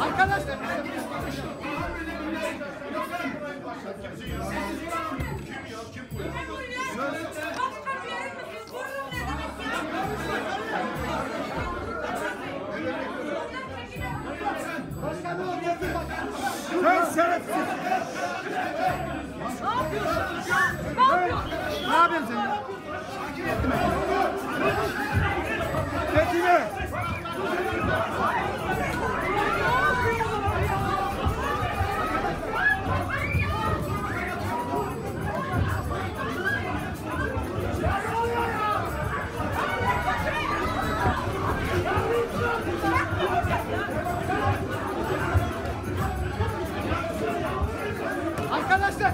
Arkadaşlar sen şerefsiz. Ne yapıyorsun? Ne yapıyorsun sen? Arkadaşlar.